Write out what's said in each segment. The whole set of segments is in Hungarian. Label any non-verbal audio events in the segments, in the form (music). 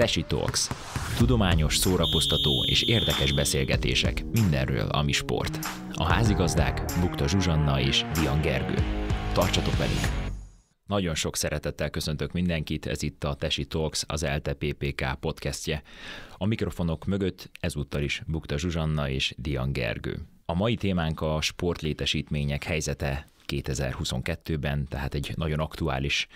Tesi Talks. Tudományos, szórakoztató és érdekes beszélgetések mindenről, ami sport. A házigazdák Bukta Zsuzsanna és Dian Gergő. Tartsatok velünk! Nagyon sok szeretettel köszöntök mindenkit, ez itt a Tesi Talks, az ELTE PPK podcastje. A mikrofonok mögött ezúttal is Bukta Zsuzsanna és Dian Gergő. A mai témánk a sportlétesítmények helyzete 2022-ben, tehát egy nagyon aktuális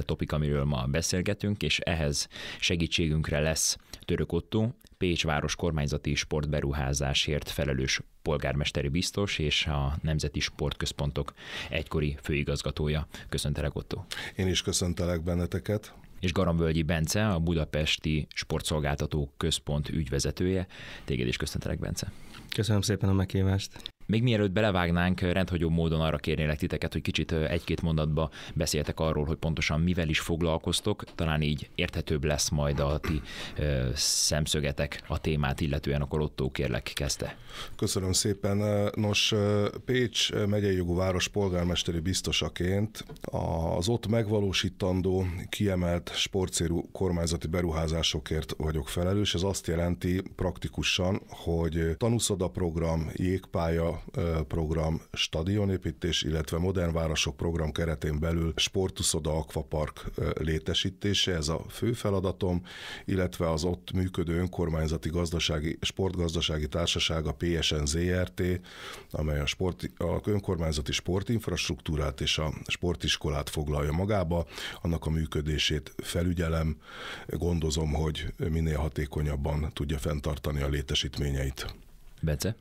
topik, amiről ma beszélgetünk, és ehhez segítségünkre lesz Török Otto, Pécs város kormányzati sportberuházásért felelős polgármesteri biztos és a Nemzeti Sportközpontok egykori főigazgatója. Köszöntelek Otto. Én is köszöntelek benneteket és Garambölgyi Bence, a Budapesti Sportszolgáltató Központ ügyvezetője. Téged is köszöntelek, Bence. Köszönöm szépen a meghívást. Még mielőtt belevágnánk, rendhagyó módon arra kérnélek titeket, hogy kicsit egy-két mondatba beszéltek arról, hogy pontosan mivel is foglalkoztok, talán így érthetőbb lesz majd a ti ö, szemszögetek a témát, illetően akkor Otto kérlek kezdte. Köszönöm szépen. Nos, Pécs megyei jogú város polgármesteri biztosaként az ott megvalósítandó kiemelt sportcélú kormányzati beruházásokért vagyok felelős. Ez azt jelenti praktikusan, hogy tanúszoda program, jégpálya, program stadionépítés, illetve modern városok program keretén belül sportuszoda akvapark létesítése, ez a fő feladatom, illetve az ott működő önkormányzati gazdasági, sportgazdasági társaság, a PSN ZRT, amely a, sport, a önkormányzati sportinfrastruktúrát és a sportiskolát foglalja magába, annak a működését felügyelem, gondozom, hogy minél hatékonyabban tudja fenntartani a létesítményeit. Bence?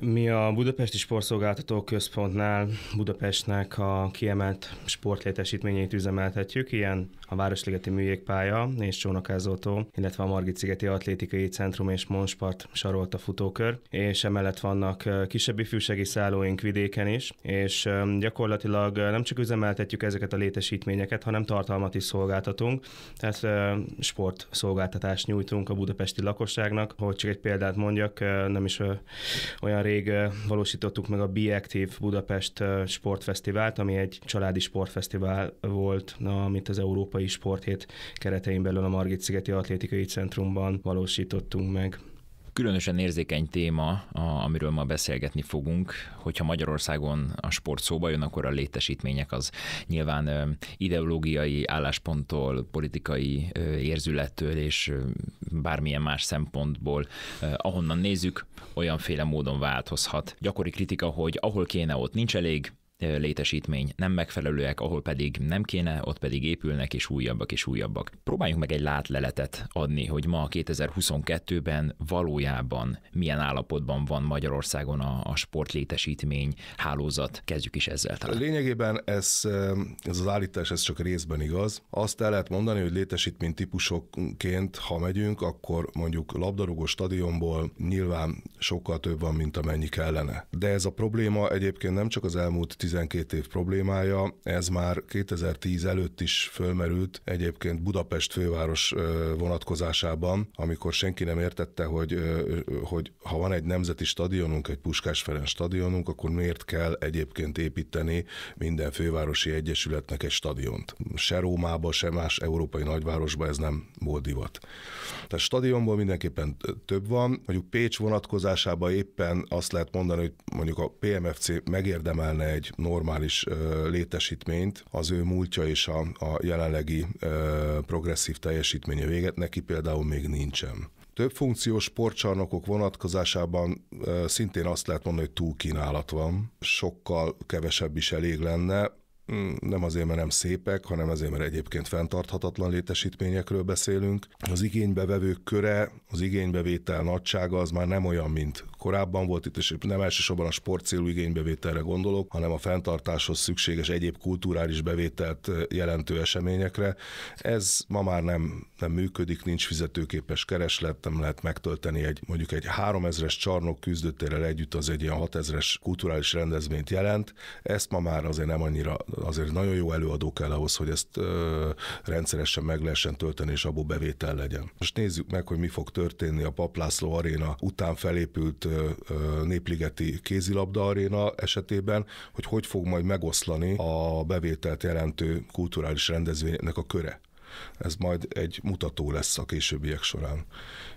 Mi a Budapesti Sportszolgáltató Központnál Budapestnek a kiemelt sportlétesítményeit üzemeltetjük, ilyen a Városligeti Műjégpálya és csónakázótó, illetve a Margit-szigeti Atlétikai Centrum és Monspart sarolta futókör, és emellett vannak kisebb ifjúsági szállóink vidéken is, és gyakorlatilag nem csak üzemeltetjük ezeket a létesítményeket, hanem tartalmat is szolgáltatunk, tehát sportszolgáltatást nyújtunk a budapesti lakosságnak, hogy csak egy példát mondjak, nem is olyan rég valósítottuk meg a Be Active Budapest Sportfesztivált, ami egy családi sportfesztivál volt, amit az Európai Sporthét keretein belül a Margit-szigeti Atlétikai Centrumban valósítottunk meg. Különösen érzékeny téma, a, amiről ma beszélgetni fogunk, hogyha Magyarországon a sport szóba jön, akkor a létesítmények az nyilván ideológiai állásponttól, politikai érzülettől és bármilyen más szempontból, ahonnan nézzük, olyanféle módon változhat. Gyakori kritika, hogy ahol kéne, ott nincs elég, létesítmény nem megfelelőek, ahol pedig nem kéne, ott pedig épülnek és újabbak és újabbak. Próbáljunk meg egy látleletet adni, hogy ma 2022-ben valójában milyen állapotban van Magyarországon a, a sportlétesítmény hálózat. Kezdjük is ezzel talán. Lényegében ez, ez az állítás ez csak részben igaz. Azt el lehet mondani, hogy létesítmény típusokként, ha megyünk, akkor mondjuk labdarúgó stadionból nyilván sokkal több van, mint amennyi kellene. De ez a probléma egyébként nem csak az elmúlt 12 év problémája, ez már 2010 előtt is fölmerült egyébként Budapest főváros vonatkozásában, amikor senki nem értette, hogy, hogy ha van egy nemzeti stadionunk, egy Puskás Ferenc stadionunk, akkor miért kell egyébként építeni minden fővárosi egyesületnek egy stadiont. Se Rómába, se más európai nagyvárosba ez nem volt divat. Tehát stadionból mindenképpen több van. Mondjuk Pécs vonatkozásában éppen azt lehet mondani, hogy mondjuk a PMFC megérdemelne egy normális létesítményt, az ő múltja és a, a jelenlegi progresszív teljesítménye véget, neki például még nincsen. Több funkciós sportcsarnokok vonatkozásában szintén azt lehet mondani, hogy túlkínálat van. Sokkal kevesebb is elég lenne. Mm, nem azért, mert nem szépek, hanem azért, mert egyébként fenntarthatatlan létesítményekről beszélünk. Az igénybevevők köre, az igénybevétel nagysága az már nem olyan, mint korábban volt itt, és nem elsősorban a sportcélú igénybevételre gondolok, hanem a fenntartáshoz szükséges egyéb kulturális bevételt jelentő eseményekre. Ez ma már nem, nem működik, nincs fizetőképes kereslet, nem lehet megtölteni egy mondjuk egy 3000-es csarnok küzdőtérrel együtt az egy ilyen 6000-es kulturális rendezvényt jelent. Ezt ma már azért nem annyira azért nagyon jó előadó kell ahhoz, hogy ezt ö, rendszeresen meg lehessen tölteni, és abból bevétel legyen. Most nézzük meg, hogy mi fog történni a Paplászló aréna után felépült Népligeti kézilabda aréna esetében, hogy hogy fog majd megoszlani a bevételt jelentő kulturális rendezvénynek a köre. Ez majd egy mutató lesz a későbbiek során.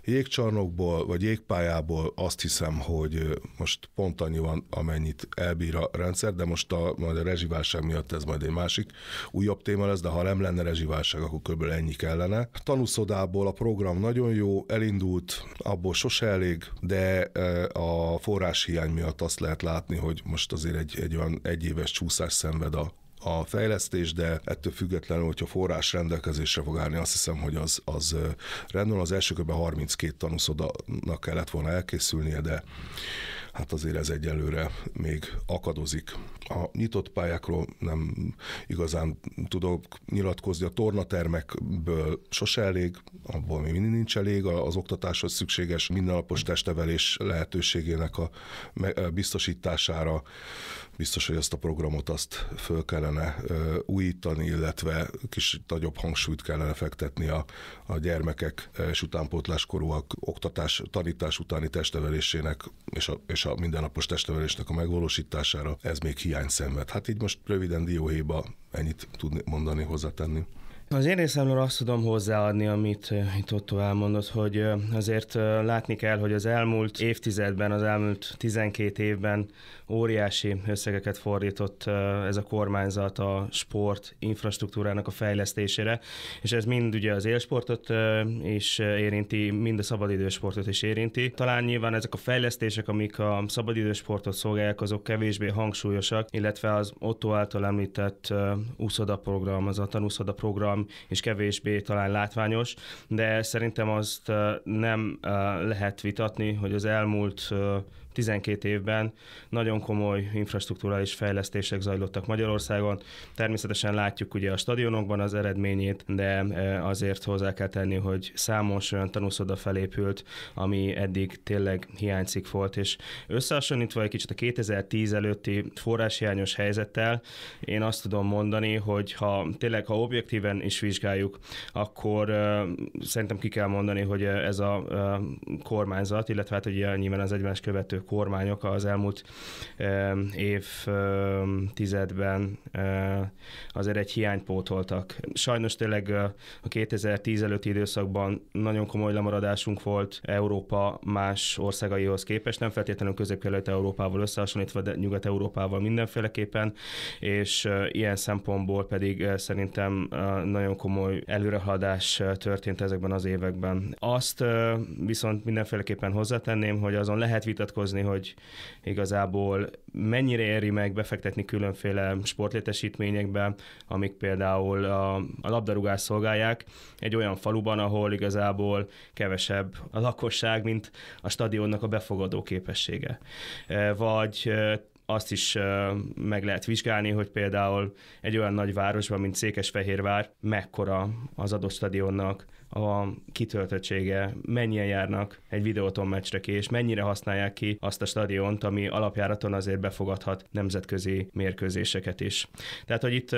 Jégcsarnokból vagy jégpályából azt hiszem, hogy most pont annyi van, amennyit elbír a rendszer, de most a, majd a rezsiválság miatt ez majd egy másik újabb téma lesz, de ha nem lenne rezsiválság, akkor kb. ennyi kellene. Tanúszodából a program nagyon jó, elindult, abból sose elég, de a forráshiány miatt azt lehet látni, hogy most azért egy, egy olyan egyéves csúszás szenved a a fejlesztés, de ettől függetlenül, hogyha forrás rendelkezésre fog állni, azt hiszem, hogy az, az rendben. Az első körben 32 tanúszodanak kellett volna elkészülnie, de hát azért ez egyelőre még akadozik. A nyitott pályákról nem igazán tudok nyilatkozni. A tornatermekből sose elég, abból még mindig nincs elég az oktatáshoz szükséges mindennapos testevelés lehetőségének a biztosítására biztos, hogy ezt a programot azt föl kellene újítani, illetve kis nagyobb hangsúlyt kellene fektetni a, a gyermekek és utánpótláskorúak oktatás, tanítás utáni testevelésének és a, és a mindennapos testevelésnek a megvalósítására. Ez még hiány szenved. Hát így most röviden dióhéjba ennyit tudni mondani, hozzátenni. Az én részemről azt tudom hozzáadni, amit itt Otto elmondott, hogy azért látni kell, hogy az elmúlt évtizedben, az elmúlt 12 évben óriási összegeket fordított ez a kormányzat a sport infrastruktúrának a fejlesztésére, és ez mind ugye az élsportot is érinti, mind a szabadidősportot is érinti. Talán nyilván ezek a fejlesztések, amik a szabadidősportot szolgálják, azok kevésbé hangsúlyosak, illetve az Otto által említett úszoda program, az a tanúszoda program is kevésbé talán látványos, de szerintem azt nem lehet vitatni, hogy az elmúlt 12 évben nagyon komoly infrastruktúrális fejlesztések zajlottak Magyarországon. Természetesen látjuk ugye a stadionokban az eredményét, de azért hozzá kell tenni, hogy számos olyan tanúszoda felépült, ami eddig tényleg hiányzik volt, és összehasonlítva egy kicsit a 2010 előtti forráshiányos helyzettel, én azt tudom mondani, hogy ha tényleg, ha objektíven is vizsgáljuk, akkor szerintem ki kell mondani, hogy ez a kormányzat, illetve hát ugye nyilván az egymás követő kormányok az elmúlt év tizedben azért egy hiányt pótoltak. Sajnos tényleg a 2010 előtti időszakban nagyon komoly lemaradásunk volt Európa más országaihoz képest, nem feltétlenül közép Európával összehasonlítva, de Nyugat-Európával mindenféleképpen, és ilyen szempontból pedig szerintem nagyon komoly előrehaladás történt ezekben az években. Azt viszont mindenféleképpen hozzátenném, hogy azon lehet vitatkozni, hogy igazából mennyire éri meg befektetni különféle sportlétesítményekbe, amik például a, a labdarúgás szolgálják, egy olyan faluban, ahol igazából kevesebb a lakosság, mint a stadionnak a befogadó képessége. Vagy azt is meg lehet vizsgálni, hogy például egy olyan nagy városban, mint Székesfehérvár, mekkora az adott stadionnak a kitöltöttsége, mennyien járnak egy videóton meccsre ki, és mennyire használják ki azt a stadiont, ami alapjáraton azért befogadhat nemzetközi mérkőzéseket is. Tehát, hogy itt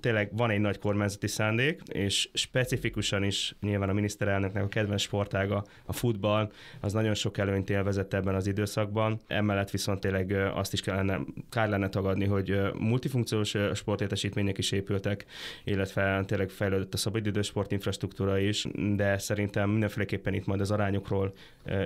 tényleg van egy nagy kormányzati szándék, és specifikusan is nyilván a miniszterelnöknek a kedvenc sportága, a futball, az nagyon sok előnyt élvezett ebben az időszakban. Emellett viszont tényleg azt is kellene, kár lenne tagadni, hogy multifunkciós sportlétesítmények is épültek, illetve tényleg fejlődött a szabadidősport infrastruktúra is, de szerintem mindenféleképpen itt majd az arányokról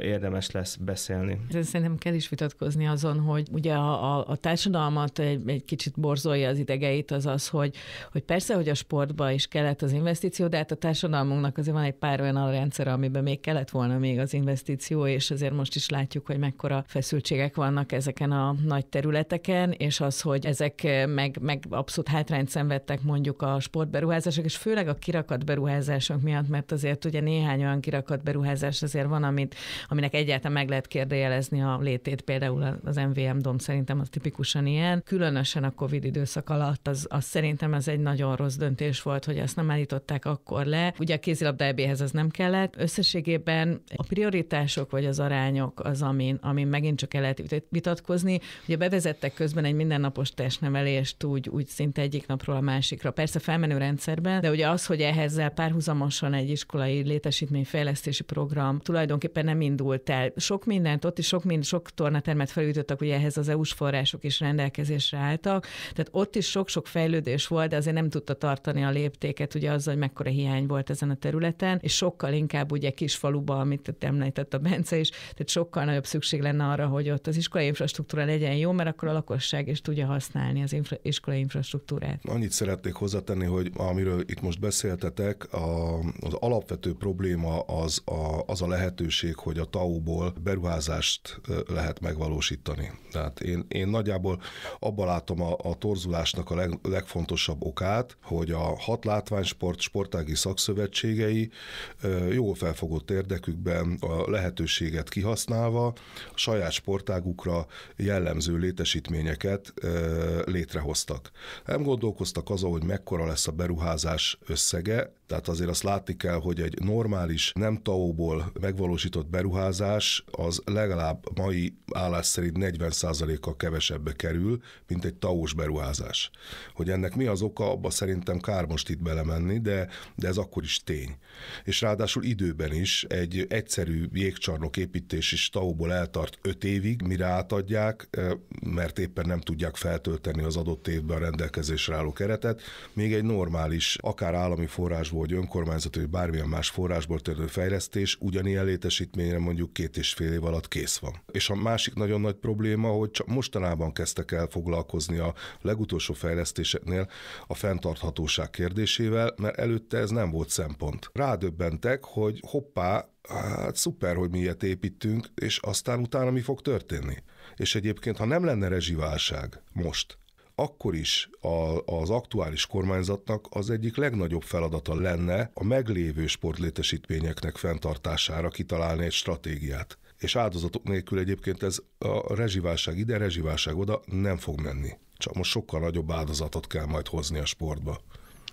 érdemes lesz beszélni. Szerintem kell is vitatkozni azon, hogy ugye a, a, a társadalmat egy, egy kicsit borzolja az idegeit az az, hogy, hogy persze, hogy a sportba is kellett az investíció, de hát a társadalmunknak azért van egy pár olyan rendszer, amiben még kellett volna még az investíció, és azért most is látjuk, hogy mekkora feszültségek vannak ezeken a nagy területeken, és az, hogy ezek meg, meg abszolút hátrányt szenvedtek mondjuk a sportberuházások, és főleg a kirakat beruházások miatt miatt, mert azért ugye néhány olyan kirakat beruházás azért van, amit, aminek egyáltalán meg lehet kérdőjelezni a létét, például az MVM dom szerintem az tipikusan ilyen. Különösen a Covid időszak alatt az, az szerintem ez egy nagyon rossz döntés volt, hogy ezt nem állították akkor le. Ugye a kézilabda ebéhez ez nem kellett. Összességében a prioritások vagy az arányok az, amin, amin megint csak el lehet vitatkozni. Ugye bevezettek közben egy mindennapos testnevelést úgy, úgy szinte egyik napról a másikra. Persze felmenő rendszerben, de ugye az, hogy ehhez párhuzamosan egy iskolai létesítményfejlesztési program tulajdonképpen nem indult el. Sok mindent, ott is sok, mind, sok tornatermet felütöttek, ugye ehhez az EU-s források is rendelkezésre álltak, tehát ott is sok-sok fejlődés volt, de azért nem tudta tartani a léptéket, ugye azzal, hogy mekkora hiány volt ezen a területen, és sokkal inkább ugye kis faluba, amit említett a Bence is, tehát sokkal nagyobb szükség lenne arra, hogy ott az iskolai infrastruktúra legyen jó, mert akkor a lakosság is tudja használni az infra- iskolai infrastruktúrát. Annyit szeretnék hozzátenni, hogy amiről itt most beszéltetek, a, az alapvető probléma az a, az a lehetőség, hogy a TAU-ból beruházást lehet megvalósítani. Tehát én, én nagyjából abban látom a, a torzulásnak a leg, legfontosabb okát, hogy a hat látványsport sportági szakszövetségei jól felfogott érdekükben a lehetőséget kihasználva a saját sportágukra jellemző létesítményeket létrehoztak. Nem gondolkoztak azon, hogy mekkora lesz a beruházás összege, tehát azért azt látni kell, hogy egy normális, nem TAO-ból megvalósított beruházás az legalább mai állás szerint 40%-kal kevesebbe kerül, mint egy TAO-s beruházás. Hogy ennek mi az oka, abba szerintem kár most itt belemenni, de, de ez akkor is tény. És ráadásul időben is egy egyszerű jégcsarnok építés is TAO-ból eltart 5 évig, mire átadják, mert éppen nem tudják feltölteni az adott évben a rendelkezésre álló keretet, még egy normális, akár állami forrásból vagy önkormányzat, vagy bármilyen más forrásból történő fejlesztés ugyanilyen létesítményre mondjuk két és fél év alatt kész van. És a másik nagyon nagy probléma, hogy csak mostanában kezdtek el foglalkozni a legutolsó fejlesztéseknél a fenntarthatóság kérdésével, mert előtte ez nem volt szempont. Rádöbbentek, hogy hoppá, hát szuper, hogy mi ilyet építünk, és aztán utána mi fog történni. És egyébként, ha nem lenne rezsiválság most, akkor is a, az aktuális kormányzatnak az egyik legnagyobb feladata lenne a meglévő sportlétesítményeknek fenntartására kitalálni egy stratégiát. És áldozatok nélkül egyébként ez a rezsiválság ide, rezsiválság oda nem fog menni. Csak most sokkal nagyobb áldozatot kell majd hozni a sportba.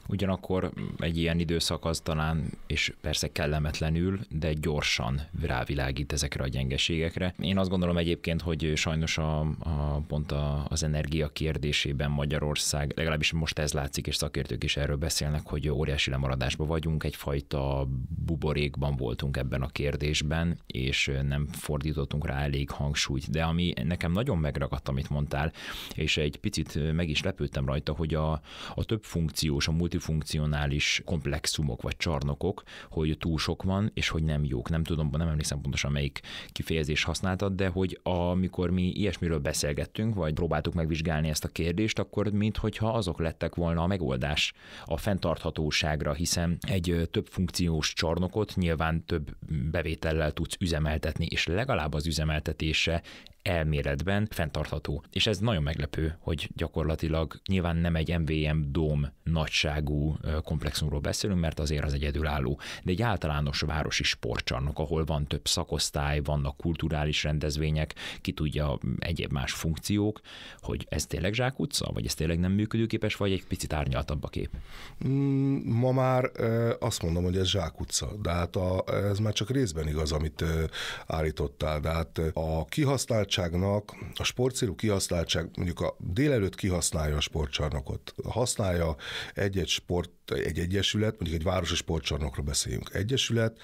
Ugyanakkor egy ilyen időszak az talán, és persze kellemetlenül, de gyorsan rávilágít ezekre a gyengeségekre. Én azt gondolom egyébként, hogy sajnos a, a pont a, az energia kérdésében Magyarország, legalábbis most ez látszik, és szakértők is erről beszélnek, hogy óriási lemaradásban vagyunk, egyfajta buborékban voltunk ebben a kérdésben, és nem fordítottunk rá elég hangsúlyt. De ami nekem nagyon megragadt, amit mondtál, és egy picit meg is lepődtem rajta, hogy a, a több funkciós, a multi multifunkcionális komplexumok vagy csarnokok, hogy túl sok van, és hogy nem jók. Nem tudom, nem emlékszem pontosan melyik kifejezés használtad, de hogy amikor mi ilyesmiről beszélgettünk, vagy próbáltuk megvizsgálni ezt a kérdést, akkor minthogyha azok lettek volna a megoldás a fenntarthatóságra, hiszen egy több funkciós csarnokot nyilván több bevétellel tudsz üzemeltetni, és legalább az üzemeltetése elméletben fenntartható. És ez nagyon meglepő, hogy gyakorlatilag nyilván nem egy MVM dóm nagyságú komplexumról beszélünk, mert azért az egyedülálló, de egy általános városi sportcsarnok, ahol van több szakosztály, vannak kulturális rendezvények, ki tudja egyéb más funkciók, hogy ez tényleg zsákutca, vagy ez tényleg nem működőképes, vagy egy picit árnyaltabb a kép? Mm, ma már azt mondom, hogy ez zsákutca, de hát a, ez már csak részben igaz, amit állítottál, de hát a kihasznált kihasználtságnak, a sportcélú kihasználtság, mondjuk a délelőtt kihasználja a sportcsarnokot, használja egy-egy sport egy egyesület, mondjuk egy városi sportcsarnokról beszéljünk, egyesület,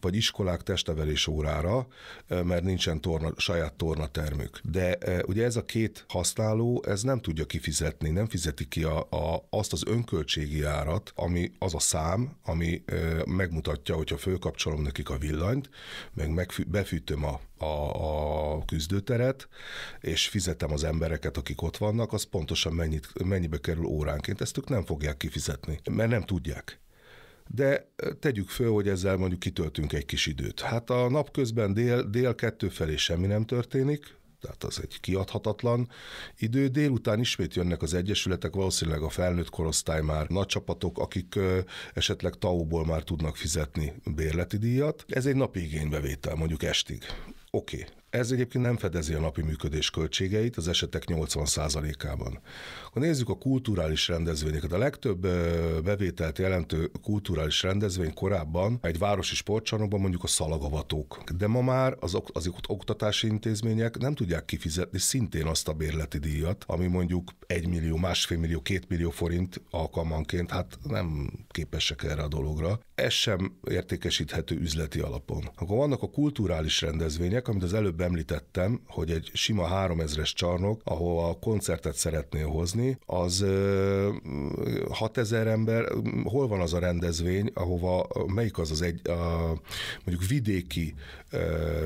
vagy iskolák testevelés órára, mert nincsen torna, saját tornatermük. De ugye ez a két használó, ez nem tudja kifizetni, nem fizeti ki a, a, azt az önköltségi árat, ami az a szám, ami megmutatja, hogyha fölkapcsolom nekik a villanyt, meg megfű, befűtöm a, a, a küzdőteret, és fizetem az embereket, akik ott vannak, az pontosan mennyit, mennyibe kerül óránként. Ezt ők nem fogják kifizetni, mert mert nem tudják. De tegyük föl, hogy ezzel mondjuk kitöltünk egy kis időt. Hát a napközben dél, dél kettő felé semmi nem történik, tehát az egy kiadhatatlan idő. Délután ismét jönnek az egyesületek, valószínűleg a felnőtt korosztály már nagy csapatok, akik ö, esetleg tau már tudnak fizetni bérleti díjat. Ez egy napi igénybevétel, mondjuk estig. Oké, okay. Ez egyébként nem fedezi a napi működés költségeit az esetek 80%-ában. Akkor nézzük a kulturális rendezvényeket. A legtöbb bevételt jelentő kulturális rendezvény korábban egy városi sportcsarnokban mondjuk a szalagavatók. De ma már az, az oktatási intézmények nem tudják kifizetni szintén azt a bérleti díjat, ami mondjuk 1 millió, másfél millió, két millió forint alkalmanként, hát nem képesek erre a dologra. Ez sem értékesíthető üzleti alapon. Akkor vannak a kulturális rendezvények, amit az előbb említettem, hogy egy sima 3000-es csarnok, ahol a koncertet szeretnél hozni, az 6000 ember, hol van az a rendezvény, ahova, melyik az az egy, a, mondjuk vidéki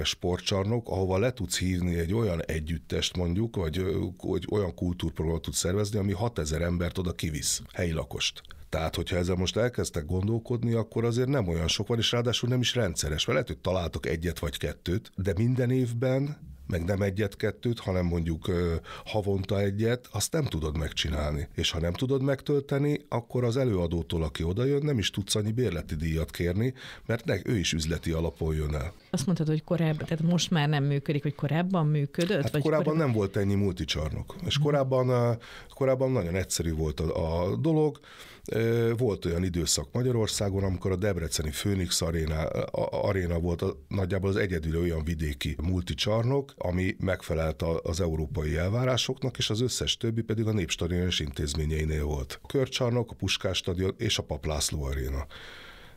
sportcsarnok, ahova le tudsz hívni egy olyan együttest mondjuk, vagy, vagy olyan kultúrprogramot tudsz szervezni, ami 6000 embert oda kivisz, helyi lakost. Tehát, hogyha ezzel most elkezdtek gondolkodni, akkor azért nem olyan sok van, és ráadásul nem is rendszeres. Mert lehet, hogy találtok egyet vagy kettőt, de minden évben meg nem egyet-kettőt, hanem mondjuk havonta egyet, azt nem tudod megcsinálni. És ha nem tudod megtölteni, akkor az előadótól, aki odajön, nem is tudsz annyi bérleti díjat kérni, mert ne, ő is üzleti alapon jön el. Azt mondtad, hogy korábban, tehát most már nem működik, hogy korábban működött? Hát vagy korábban, korábban nem volt ennyi multicsarnok. És korábban, korábban nagyon egyszerű volt a, a dolog, volt olyan időszak Magyarországon, amikor a Debreceni Phoenix Arena, aréna volt a, nagyjából az egyedül olyan vidéki multicsarnok, ami megfelelt az európai elvárásoknak, és az összes többi pedig a népstadionos intézményeinél volt. A Körcsarnok, a Puskás stadion és a Paplászló Aréna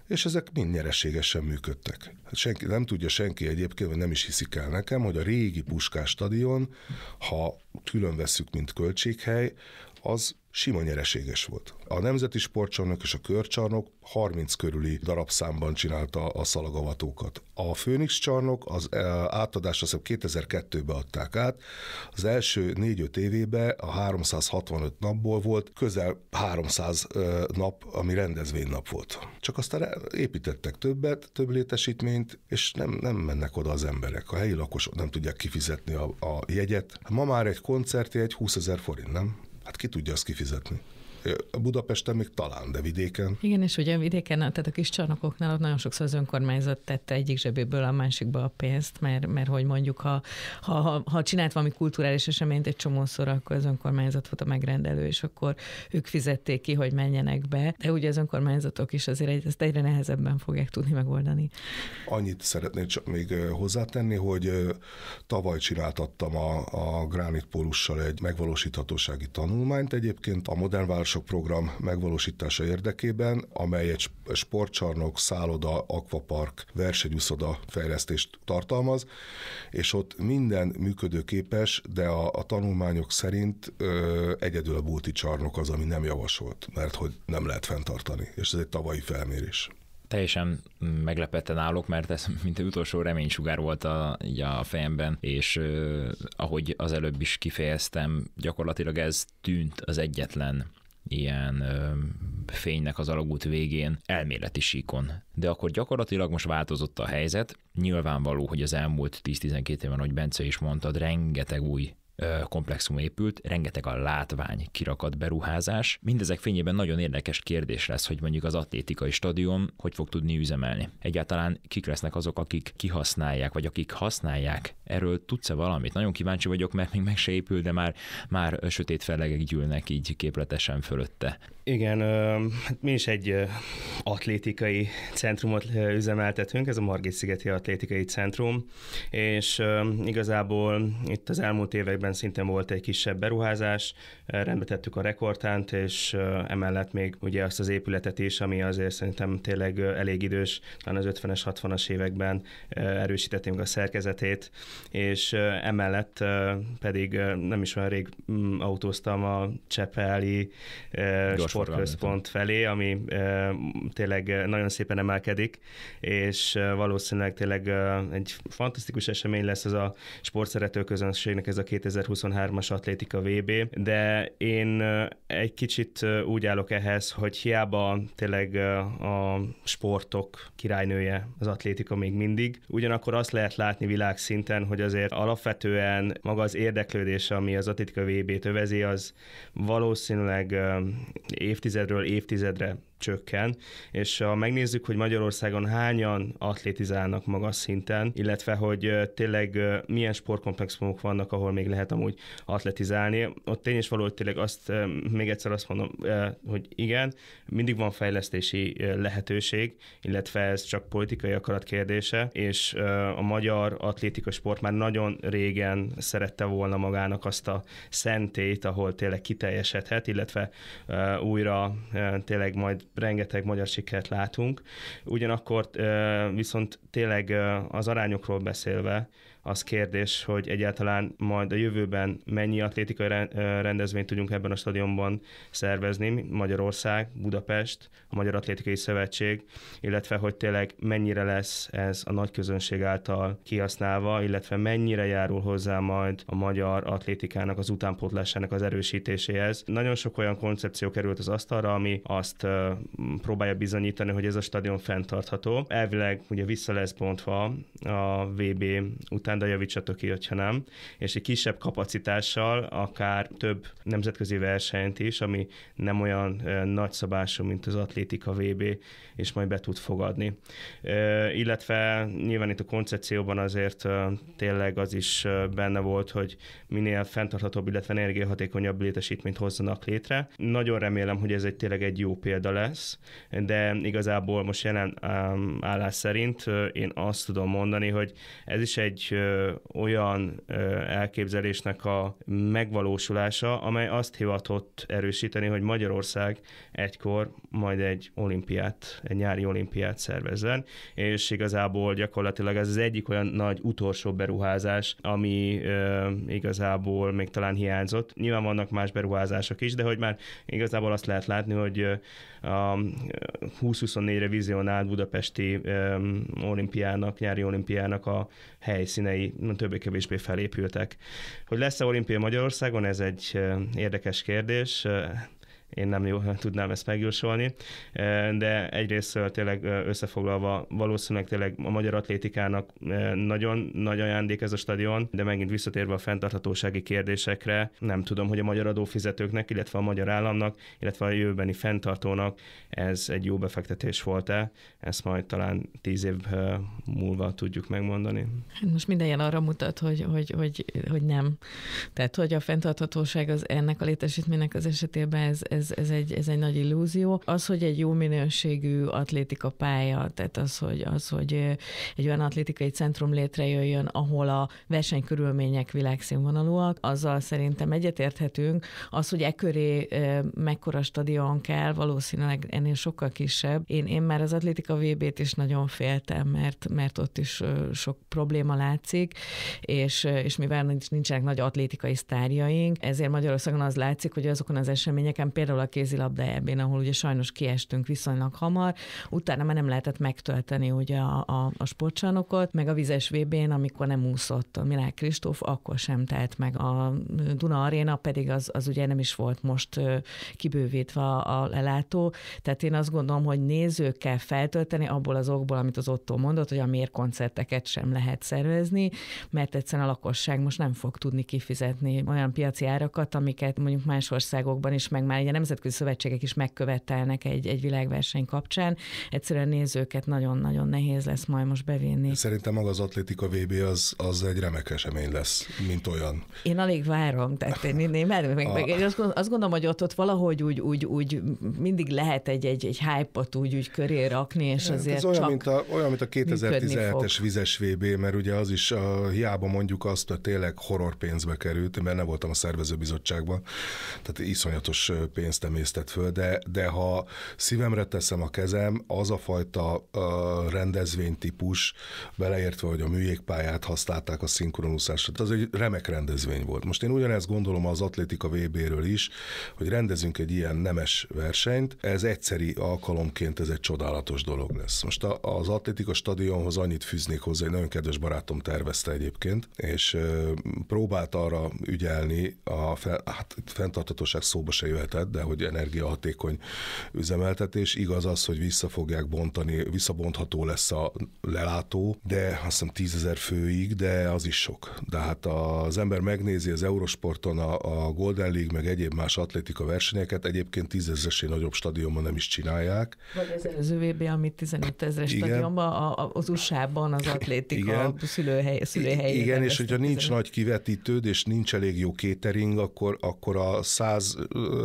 és ezek mind nyereségesen működtek. Hát senki, nem tudja senki egyébként, vagy nem is hiszik el nekem, hogy a régi Puskás stadion, ha külön veszük, mint költséghely, az sima nyereséges volt. A Nemzeti Sportcsarnok és a Körcsarnok 30 körüli darabszámban csinálta a szalagavatókat. A Főnix csarnok az e, átadás azt 2002-ben adták át, az első 4-5 évében a 365 napból volt közel 300 nap, ami rendezvénynap volt. Csak aztán építettek többet, több létesítményt, és nem, nem mennek oda az emberek. A helyi lakosok nem tudják kifizetni a, a jegyet. Ma már egy koncertjegy 20 ezer forint, nem? Hát ki tudja azt kifizetni? Budapesten még talán, de vidéken. Igen, és ugye vidéken, tehát a kis csarnokoknál ott nagyon sokszor az önkormányzat tette egyik zsebéből a másikba a pénzt, mert, mert hogy mondjuk, ha, ha, ha csinált valami kulturális eseményt egy csomószor, akkor az önkormányzat volt a megrendelő, és akkor ők fizették ki, hogy menjenek be. De ugye az önkormányzatok is azért egy, ezt egyre nehezebben fogják tudni megoldani. Annyit szeretnék csak még hozzátenni, hogy tavaly csináltattam a, a Granit Pólussal egy megvalósíthatósági tanulmányt egyébként a modern város Városok program megvalósítása érdekében, amely egy sportcsarnok, szálloda, akvapark, versenyúszoda fejlesztést tartalmaz, és ott minden működőképes, de a, a tanulmányok szerint ö, egyedül a bulti csarnok az, ami nem javasolt, mert hogy nem lehet fenntartani, és ez egy tavalyi felmérés. Teljesen meglepetten állok, mert ez (laughs) mint egy utolsó reménysugár volt a, a fejemben, és uh, ahogy az előbb is kifejeztem, gyakorlatilag ez tűnt az egyetlen ilyen ö, fénynek az alagút végén elméleti síkon. De akkor gyakorlatilag most változott a helyzet. Nyilvánvaló, hogy az elmúlt 10-12 évben, ahogy Bence is mondtad, rengeteg új komplexum épült, rengeteg a látvány, kirakat beruházás. Mindezek fényében nagyon érdekes kérdés lesz, hogy mondjuk az atlétikai stadion hogy fog tudni üzemelni. Egyáltalán kik lesznek azok, akik kihasználják, vagy akik használják. Erről tudsz-e valamit? Nagyon kíváncsi vagyok, mert még meg se épül, de már, már sötét fellegek gyűlnek így képletesen fölötte. Igen, hát mi is egy atlétikai centrumot üzemeltetünk, ez a Margit-szigeti Atlétikai Centrum, és igazából itt az elmúlt években szintén volt egy kisebb beruházás, rendbe tettük a rekordtánt, és emellett még ugye azt az épületet is, ami azért szerintem tényleg elég idős, talán az 50-es, 60-as években erősítettünk a szerkezetét, és emellett pedig nem is olyan rég mm, autóztam a Csepeli sportközpont felé, ami tényleg nagyon szépen emelkedik, és valószínűleg tényleg egy fantasztikus esemény lesz ez a sportszerető közönségnek ez a 2023-as atlétika VB, de én egy kicsit úgy állok ehhez, hogy hiába tényleg a sportok királynője az atlétika még mindig, ugyanakkor azt lehet látni világszinten, hogy azért alapvetően maga az érdeklődés, ami az atlétika VB-t övezi, az valószínűleg évtizedről évtizedre csökken, és ha megnézzük, hogy Magyarországon hányan atlétizálnak magas szinten, illetve hogy tényleg milyen sportkomplexumok vannak, ahol még lehet amúgy atletizálni, ott tény és való, hogy tényleg azt, még egyszer azt mondom, hogy igen, mindig van fejlesztési lehetőség, illetve ez csak politikai akarat kérdése, és a magyar atlétika sport már nagyon régen szerette volna magának azt a szentét, ahol tényleg kiteljesedhet, illetve újra tényleg majd rengeteg magyar sikert látunk. Ugyanakkor viszont tényleg az arányokról beszélve, az kérdés, hogy egyáltalán majd a jövőben mennyi atlétikai rendezvényt tudjunk ebben a stadionban szervezni, Magyarország, Budapest, a Magyar Atlétikai Szövetség, illetve hogy tényleg mennyire lesz ez a nagy közönség által kihasználva, illetve mennyire járul hozzá majd a magyar atlétikának az utánpótlásának az erősítéséhez. Nagyon sok olyan koncepció került az asztalra, ami azt próbálja bizonyítani, hogy ez a stadion fenntartható. Elvileg ugye vissza lesz bontva a VB után után, de javítsatok ki, hogyha nem, és egy kisebb kapacitással akár több nemzetközi versenyt is, ami nem olyan nagyszabású, mint az atlétika VB, és majd be tud fogadni. Illetve nyilván itt a koncepcióban azért tényleg az is benne volt, hogy minél fenntarthatóbb, illetve energiahatékonyabb létesítményt hozzanak létre. Nagyon remélem, hogy ez egy tényleg egy jó példa lesz, de igazából most jelen állás szerint én azt tudom mondani, hogy ez is egy olyan elképzelésnek a megvalósulása, amely azt hivatott erősíteni, hogy Magyarország egykor majd egy olimpiát, egy nyári olimpiát szervezzen, és igazából gyakorlatilag ez az egyik olyan nagy utolsó beruházás, ami igazából még talán hiányzott. Nyilván vannak más beruházások is, de hogy már igazából azt lehet látni, hogy a 2024-re vizionált budapesti olimpiának, nyári olimpiának a helyszínei többé-kevésbé felépültek. Hogy lesz-e olimpia Magyarországon, ez egy érdekes kérdés én nem jó (laughs) tudnám ezt megjósolni, de egyrészt tényleg összefoglalva valószínűleg tényleg a magyar atlétikának nagyon nagy ajándék ez a stadion, de megint visszatérve a fenntarthatósági kérdésekre, nem tudom, hogy a magyar adófizetőknek, illetve a magyar államnak, illetve a jövőbeni fenntartónak ez egy jó befektetés volt-e, ezt majd talán tíz év múlva tudjuk megmondani. Hát most minden arra mutat, hogy, hogy, hogy, hogy nem. Tehát, hogy a fenntarthatóság az ennek a létesítménynek az esetében ez, ez, ez, egy, ez egy nagy illúzió. Az, hogy egy jó minőségű atlétika pálya, tehát az, hogy, az, hogy egy olyan atlétikai centrum létrejöjjön, ahol a versenykörülmények világszínvonalúak, azzal szerintem egyetérthetünk. Az, hogy e köré mekkora stadion kell, valószínűleg ennél sokkal kisebb. Én, én már az atlétika VB-t is nagyon féltem, mert, mert ott is sok probléma látszik, és, és mivel nincsenek nagy atlétikai sztárjaink, ezért Magyarországon az látszik, hogy azokon az eseményeken például például a kézilabda ebben, ahol ugye sajnos kiestünk viszonylag hamar, utána már nem lehetett megtölteni ugye a, a, a sportcsarnokot, meg a vizes VB-n, amikor nem úszott a Milák Kristóf, akkor sem telt meg a Duna Arena, pedig az, az ugye nem is volt most kibővítve a lelátó, tehát én azt gondolom, hogy nézőkkel feltölteni abból az okból, amit az Otto mondott, hogy a mérkoncerteket sem lehet szervezni, mert egyszerűen a lakosság most nem fog tudni kifizetni olyan piaci árakat, amiket mondjuk más országokban is, meg már ugye nemzetközi szövetségek is megkövetelnek egy, egy világverseny kapcsán. Egyszerűen nézőket nagyon-nagyon nehéz lesz majd most bevinni. Szerintem maga az atlétika VB az, az egy remek esemény lesz, mint olyan. Én alig várom, tehát én, én, én meg, meg, meg, azt, azt gondolom, hogy ott, ott valahogy úgy, úgy, úgy mindig lehet egy, egy, egy hype-ot úgy, úgy köré rakni, és azért Ez olyan, csak mint a, olyan, mint a 2017-es vizes VB, mert ugye az is a, hiába mondjuk azt, hogy tényleg horror pénzbe került, én benne voltam a szervezőbizottságban, tehát iszonyatos pénz pénzt emésztett föl, de, de ha szívemre teszem a kezem, az a fajta uh, rendezvénytípus, beleértve, hogy a műjégpályát használták a szinkronúszásra, az egy remek rendezvény volt. Most én ugyanezt gondolom az atlétika VB-ről is, hogy rendezünk egy ilyen nemes versenyt, ez egyszeri alkalomként ez egy csodálatos dolog lesz. Most a, az atlétika stadionhoz annyit fűznék hozzá, egy nagyon kedves barátom tervezte egyébként, és uh, próbált arra ügyelni, a fel, hát fenntartatóság szóba se jöhetett, de hogy energiahatékony üzemeltetés. Igaz az, hogy vissza fogják bontani, visszabontható lesz a lelátó, de azt hiszem tízezer főig, de az is sok. De hát az ember megnézi az Eurosporton a, a Golden League, meg egyéb más atlétika versenyeket, egyébként tízezresé nagyobb stadionban nem is csinálják. Vagy az ÖVB, amit 15 ezeres stadionban, az USA-ban az atlétika Igen. szülőhely, szülőhely. Igen, és hogyha nincs nagy kivetítőd, és nincs elég jó catering, akkor, akkor a 100,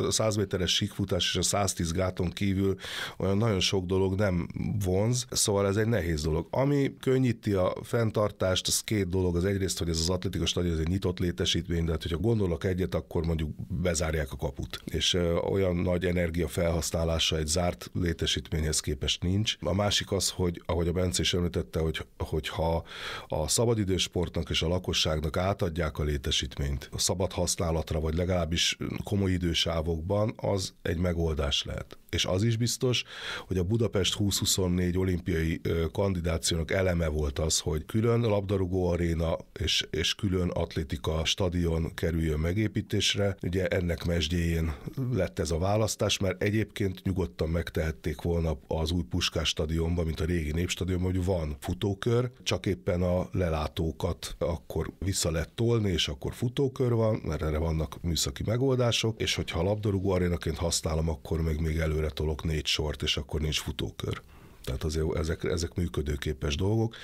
100 méteres síkfutás és a 110 gáton kívül olyan nagyon sok dolog nem vonz, szóval ez egy nehéz dolog. Ami könnyíti a fenntartást, az két dolog. Az egyrészt, hogy ez az atlétika stadion ez egy nyitott létesítmény, de hát, hogyha gondolok egyet, akkor mondjuk bezárják a kaput. És olyan nagy energia felhasználása egy zárt létesítményhez képest nincs. A másik az, hogy ahogy a Bence is említette, hogy, hogyha a szabadidősportnak és a lakosságnak átadják a létesítményt a szabad használatra, vagy legalábbis komoly idősávokban, az egy megoldás lehet és az is biztos, hogy a Budapest 2024 olimpiai kandidációnak eleme volt az, hogy külön labdarúgó aréna és, és külön atlétika stadion kerüljön megépítésre. Ugye ennek mesdjéjén lett ez a választás, mert egyébként nyugodtan megtehették volna az új Puskás stadionban, mint a régi népstadionban, hogy van futókör, csak éppen a lelátókat akkor vissza lehet tolni, és akkor futókör van, mert erre vannak műszaki megoldások, és hogyha labdarúgó arénaként használom, akkor még még elő előre tolok négy sort, és akkor nincs futókör. Tehát azért ezek, ezek működőképes dolgok,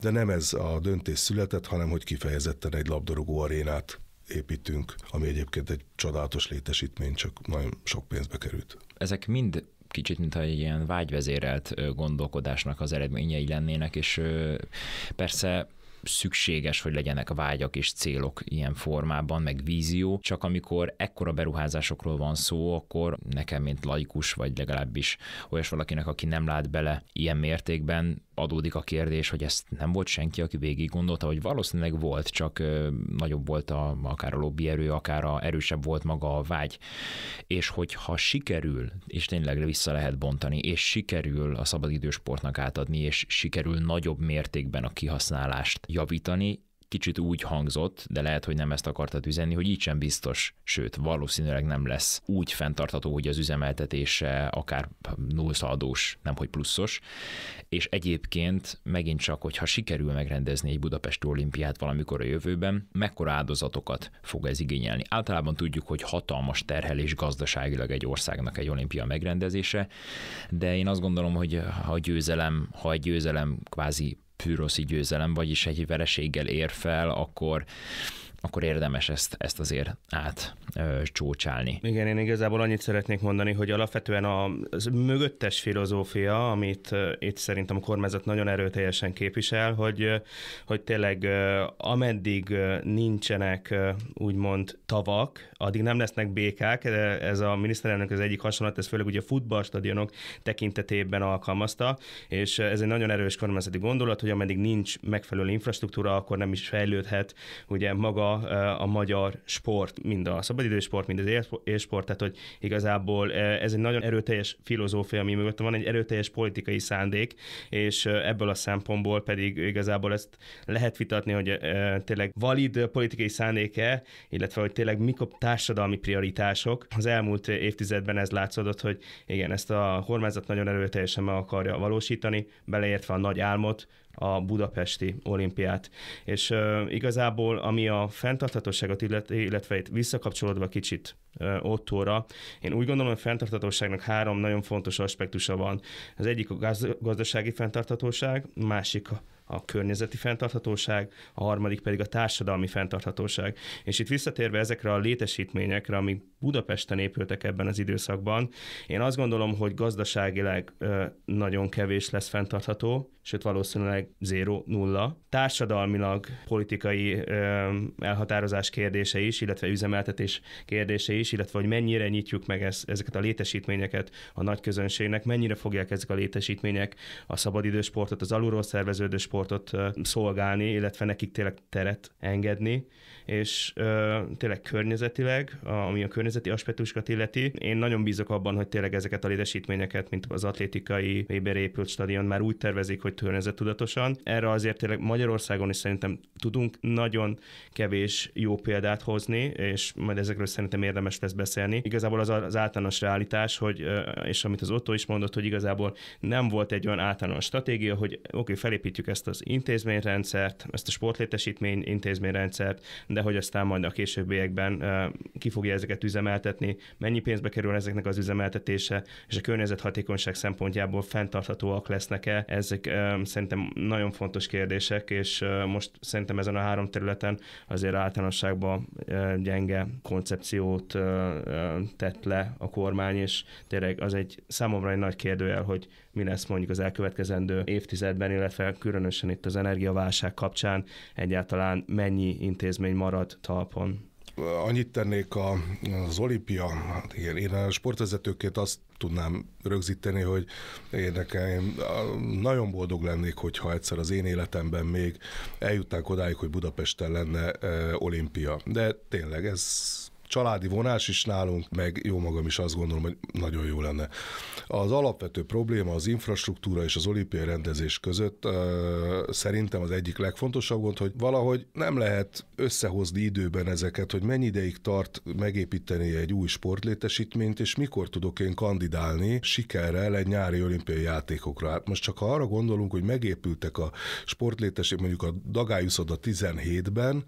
de nem ez a döntés született, hanem hogy kifejezetten egy labdarúgó arénát építünk, ami egyébként egy csodálatos létesítmény, csak nagyon sok pénzbe került. Ezek mind kicsit, mintha egy ilyen vágyvezérelt gondolkodásnak az eredményei lennének, és persze szükséges, hogy legyenek vágyak és célok ilyen formában, meg vízió, csak amikor ekkora beruházásokról van szó, akkor nekem, mint laikus, vagy legalábbis olyas valakinek, aki nem lát bele ilyen mértékben, adódik a kérdés, hogy ezt nem volt senki, aki végig gondolta, hogy valószínűleg volt, csak nagyobb volt a, akár a lobbyerő, akár a erősebb volt maga a vágy. És hogyha sikerül, és tényleg vissza lehet bontani, és sikerül a szabadidősportnak átadni, és sikerül nagyobb mértékben a kihasználást javítani, kicsit úgy hangzott, de lehet, hogy nem ezt akartad üzenni, hogy így sem biztos, sőt, valószínűleg nem lesz úgy fenntartható, hogy az üzemeltetése akár nullszaldós, nem hogy pluszos, és egyébként megint csak, hogyha sikerül megrendezni egy Budapesti olimpiát valamikor a jövőben, mekkora áldozatokat fog ez igényelni. Általában tudjuk, hogy hatalmas terhelés gazdaságilag egy országnak egy olimpia megrendezése, de én azt gondolom, hogy ha győzelem, ha egy győzelem kvázi püroszi győzelem, vagyis egy vereséggel ér fel, akkor akkor érdemes ezt, ezt azért átcsócsálni. Igen, én igazából annyit szeretnék mondani, hogy alapvetően a mögöttes filozófia, amit itt szerintem a kormányzat nagyon erőteljesen képvisel, hogy, hogy tényleg ameddig nincsenek úgymond tavak, addig nem lesznek békák. Ez a miniszterelnök az egyik hasonlat, ez főleg ugye a futballstadionok tekintetében alkalmazta, és ez egy nagyon erős kormányzati gondolat, hogy ameddig nincs megfelelő infrastruktúra, akkor nem is fejlődhet ugye maga a magyar sport, mind a szabadidősport, mind az élsport, tehát hogy igazából ez egy nagyon erőteljes filozófia, ami mögött van, egy erőteljes politikai szándék, és ebből a szempontból pedig igazából ezt lehet vitatni, hogy tényleg valid politikai szándéke, illetve hogy tényleg mik a társadalmi prioritások. Az elmúlt évtizedben ez látszódott, hogy igen, ezt a kormányzat nagyon erőteljesen meg akarja valósítani, beleértve a nagy álmot, a budapesti olimpiát. És uh, igazából, ami a fenntarthatóságot illetve, illetve itt visszakapcsolódva kicsit uh, Ottóra, én úgy gondolom, hogy a fenntarthatóságnak három nagyon fontos aspektusa van. Az egyik a gazdasági fenntarthatóság, másik a a környezeti fenntarthatóság, a harmadik pedig a társadalmi fenntarthatóság. És itt visszatérve ezekre a létesítményekre, amik Budapesten épültek ebben az időszakban, én azt gondolom, hogy gazdaságilag nagyon kevés lesz fenntartható, sőt valószínűleg zéro, nulla. Társadalmilag politikai elhatározás kérdése is, illetve üzemeltetés kérdése is, illetve hogy mennyire nyitjuk meg ezeket a létesítményeket a nagy közönségnek, mennyire fogják ezek a létesítmények a szabadidősportot, az alulról szerveződő sportot szolgálni, illetve nekik tényleg teret engedni, és ö, tényleg környezetileg, ami a környezeti aspektusokat illeti, én nagyon bízok abban, hogy tényleg ezeket a létesítményeket, mint az atlétikai Weber épült stadion már úgy tervezik, hogy környezettudatosan. Erre azért tényleg Magyarországon is szerintem tudunk nagyon kevés jó példát hozni, és majd ezekről szerintem érdemes lesz beszélni. Igazából az az általános realitás, hogy, és amit az Otto is mondott, hogy igazából nem volt egy olyan általános stratégia, hogy oké, okay, felépítjük ezt az intézményrendszert, ezt a sportlétesítmény intézményrendszert, de hogy aztán majd a későbbiekben ki fogja ezeket üzemeltetni, mennyi pénzbe kerül ezeknek az üzemeltetése, és a környezethatékonyság szempontjából fenntarthatóak lesznek-e. Ezek szerintem nagyon fontos kérdések, és most szerintem ezen a három területen azért általánosságban gyenge koncepciót tett le a kormány, és tényleg az egy számomra egy nagy kérdőjel, hogy mi lesz mondjuk az elkövetkezendő évtizedben, illetve különösen itt az energiaválság kapcsán egyáltalán mennyi intézmény marad talpon. Annyit tennék a, az olimpia, hát igen, én a sportvezetőként azt tudnám rögzíteni, hogy én nagyon boldog lennék, hogyha egyszer az én életemben még eljutnánk odáig, hogy Budapesten lenne olimpia. De tényleg ez családi vonás is nálunk, meg jó magam is azt gondolom, hogy nagyon jó lenne. Az alapvető probléma az infrastruktúra és az olimpiai rendezés között szerintem az egyik legfontosabb gond, hogy valahogy nem lehet összehozni időben ezeket, hogy mennyi ideig tart megépíteni egy új sportlétesítményt, és mikor tudok én kandidálni sikerrel egy nyári olimpiai játékokra. Hát most csak ha arra gondolunk, hogy megépültek a sportlétesítmény, mondjuk a Dagályuszoda 17-ben,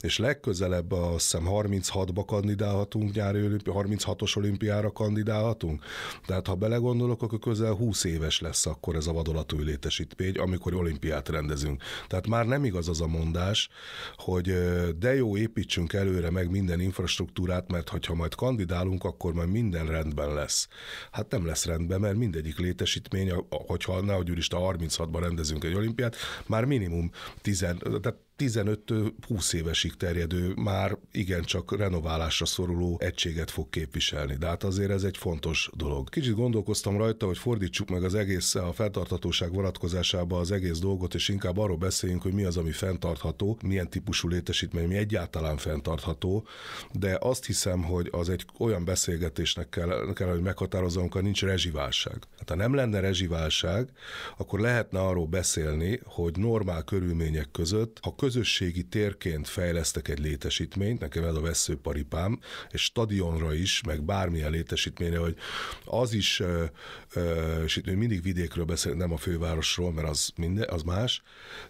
és legközelebb a azt hiszem 36-ba kandidálhatunk nyári olimpia, 36-os olimpiára kandidálhatunk. Tehát ha belegondolok, akkor közel 20 éves lesz akkor ez a vadolatúj létesítmény, amikor olimpiát rendezünk. Tehát már nem igaz az a mondás, hogy de jó, építsünk előre meg minden infrastruktúrát, mert ha majd kandidálunk, akkor majd minden rendben lesz. Hát nem lesz rendben, mert mindegyik létesítmény, hogyha nehogy úristen 36-ban rendezünk egy olimpiát, már minimum 10, tehát 15-20 évesig terjedő, már igencsak renoválásra szoruló egységet fog képviselni. De hát azért ez egy fontos dolog. Kicsit gondolkoztam rajta, hogy fordítsuk meg az egész a fenntarthatóság vonatkozásába az egész dolgot, és inkább arról beszéljünk, hogy mi az, ami fenntartható, milyen típusú létesítmény, mi egyáltalán fenntartható, de azt hiszem, hogy az egy olyan beszélgetésnek kell, kell hogy meghatározom, amikor nincs rezsiválság. Hát ha nem lenne rezsiválság, akkor lehetne arról beszélni, hogy normál körülmények között, ha közösségi térként fejlesztek egy létesítményt, nekem ez a veszőparipám, és stadionra is, meg bármilyen létesítményre, hogy az is, és itt mindig vidékről beszélek, nem a fővárosról, mert az, minden, az más,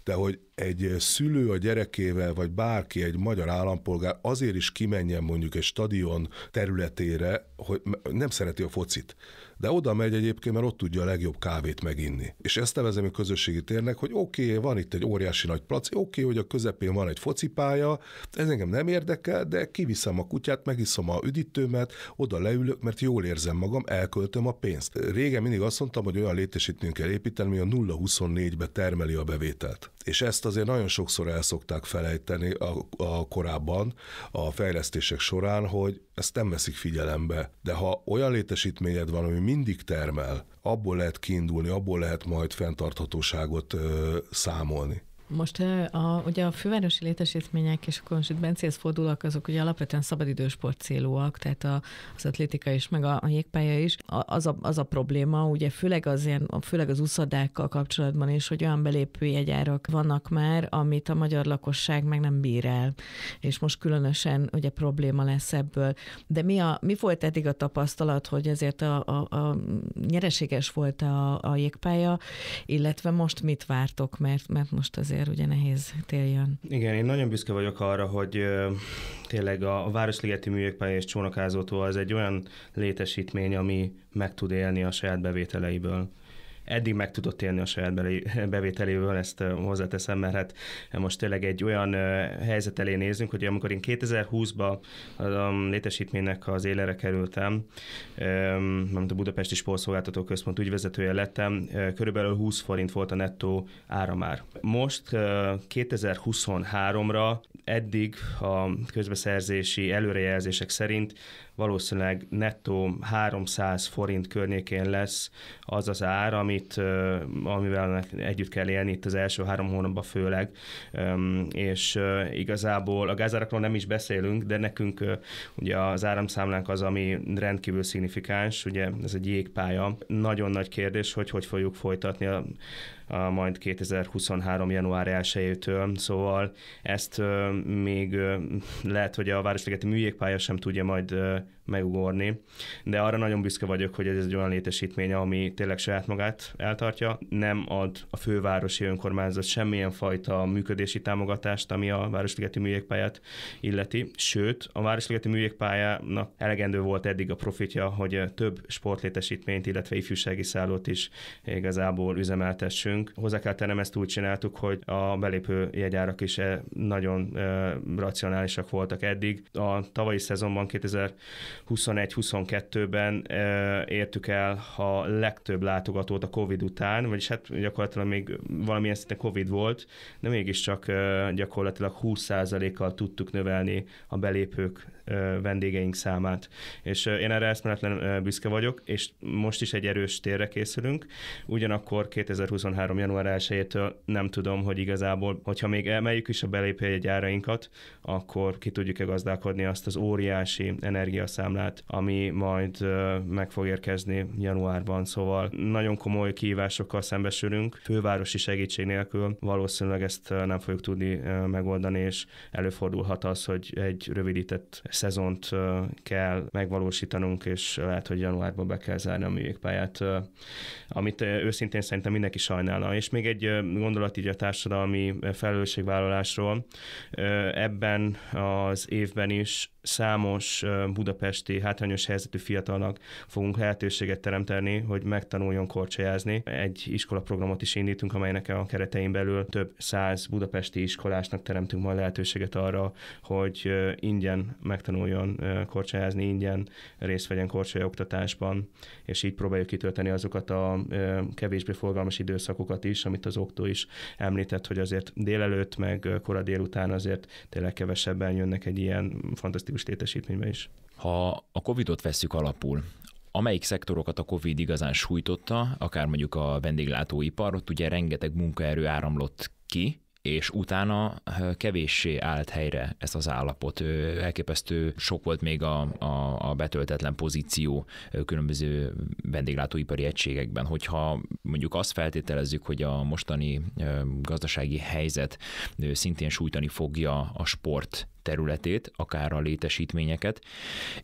de hogy egy szülő a gyerekével, vagy bárki, egy magyar állampolgár azért is kimenjen mondjuk egy stadion területére, hogy nem szereti a focit de oda megy egyébként, mert ott tudja a legjobb kávét meginni. És ezt nevezem a közösségi térnek, hogy oké, okay, van itt egy óriási nagy plac, oké, okay, hogy a közepén van egy focipálya, ez engem nem érdekel, de kiviszem a kutyát, megiszom a üdítőmet, oda leülök, mert jól érzem magam, elköltöm a pénzt. Régen mindig azt mondtam, hogy olyan létesítményt kell építeni, ami a 0-24-be termeli a bevételt. És ezt azért nagyon sokszor el szokták felejteni a, a korábban a fejlesztések során, hogy ezt nem veszik figyelembe. De ha olyan létesítményed van, ami mindig termel, abból lehet kiindulni, abból lehet majd fenntarthatóságot számolni. Most a, ugye a fővárosi létesítmények, és akkor most itt Bencéhez fordulok, azok ugye alapvetően szabadidősport célúak, tehát a, az atlétika is, meg a, a jégpálya is. A, az, a, az a probléma, ugye főleg az, ilyen, főleg az úszadákkal kapcsolatban is, hogy olyan belépő jegyárak vannak már, amit a magyar lakosság meg nem bír el. És most különösen ugye probléma lesz ebből. De mi, a, mi volt eddig a tapasztalat, hogy ezért a, a, a nyereséges volt a, a jégpálya, illetve most mit vártok, mert, mert most azért azért ugye nehéz tél jön. Igen, én nagyon büszke vagyok arra, hogy tényleg a, Városligeti Műjégpálya és Csónakázótó az egy olyan létesítmény, ami meg tud élni a saját bevételeiből eddig meg tudott élni a saját (laughs) bevételéből, ezt hozzáteszem, mert hát most tényleg egy olyan helyzet elé nézünk, hogy amikor én 2020-ban a létesítménynek az élere kerültem, mint a Budapesti Sportszolgáltató Központ ügyvezetője lettem, körülbelül 20 forint volt a nettó ára már. Most 2023-ra eddig a közbeszerzési előrejelzések szerint valószínűleg nettó 300 forint környékén lesz az az ár, amit, amivel együtt kell élni itt az első három hónapban főleg, és igazából a gázárakról nem is beszélünk, de nekünk ugye az áramszámlánk az, ami rendkívül szignifikáns, ugye ez egy jégpálya. Nagyon nagy kérdés, hogy hogy fogjuk folytatni a majd 2023. január 1-től, szóval ezt még lehet, hogy a Városligeti Műjégpálya sem tudja majd megugorni. De arra nagyon büszke vagyok, hogy ez egy olyan létesítmény, ami tényleg saját magát eltartja, nem ad a fővárosi önkormányzat semmilyen fajta működési támogatást, ami a Városligeti műjégpályát illeti. Sőt, a Városligeti műjégpályának elegendő volt eddig a profitja, hogy több sportlétesítményt, illetve ifjúsági szállót is igazából üzemeltessünk. Hozzá kell tennem, ezt úgy csináltuk, hogy a belépő jegyárak is eh, nagyon eh, racionálisak voltak eddig. A tavalyi szezonban 2021-22-ben eh, értük el a legtöbb látogatót a Covid után, vagyis hát gyakorlatilag még valamilyen szinte Covid volt, de mégiscsak gyakorlatilag 20%-kal tudtuk növelni a belépők vendégeink számát. És én erre eszméletlen büszke vagyok, és most is egy erős térre készülünk. Ugyanakkor 2023. január 1-től nem tudom, hogy igazából, hogyha még emeljük is a belépőjegy árainkat, akkor ki tudjuk-e gazdálkodni azt az óriási energiaszámlát, ami majd meg fog érkezni januárban. Szóval nagyon komoly kihívásokkal szembesülünk. Fővárosi segítség nélkül valószínűleg ezt nem fogjuk tudni megoldani, és előfordulhat az, hogy egy rövidített szezont kell megvalósítanunk, és lehet, hogy januárban be kell zárni a műjégpályát, amit őszintén szerintem mindenki sajnálna. És még egy gondolat így a társadalmi felelősségvállalásról. Ebben az évben is számos budapesti hátrányos helyzetű fiatalnak fogunk lehetőséget teremteni, hogy megtanuljon korcsolyázni. Egy iskolaprogramot is indítunk, amelynek a keretein belül több száz budapesti iskolásnak teremtünk majd lehetőséget arra, hogy ingyen megtanuljon korcsolyázni, ingyen részt vegyen oktatásban, és így próbáljuk kitölteni azokat a kevésbé forgalmas időszakokat is, amit az októ is említett, hogy azért délelőtt, meg kora délután azért tényleg kevesebben jönnek egy ilyen fantasztikus fantasztikus létesítménybe is. Ha a Covid-ot vesszük alapul, amelyik szektorokat a Covid igazán sújtotta, akár mondjuk a vendéglátóipar, ott ugye rengeteg munkaerő áramlott ki, és utána kevéssé állt helyre ez az állapot. Elképesztő sok volt még a, a, a betöltetlen pozíció különböző vendéglátóipari egységekben. Hogyha mondjuk azt feltételezzük, hogy a mostani gazdasági helyzet szintén sújtani fogja a sport területét, akár a létesítményeket,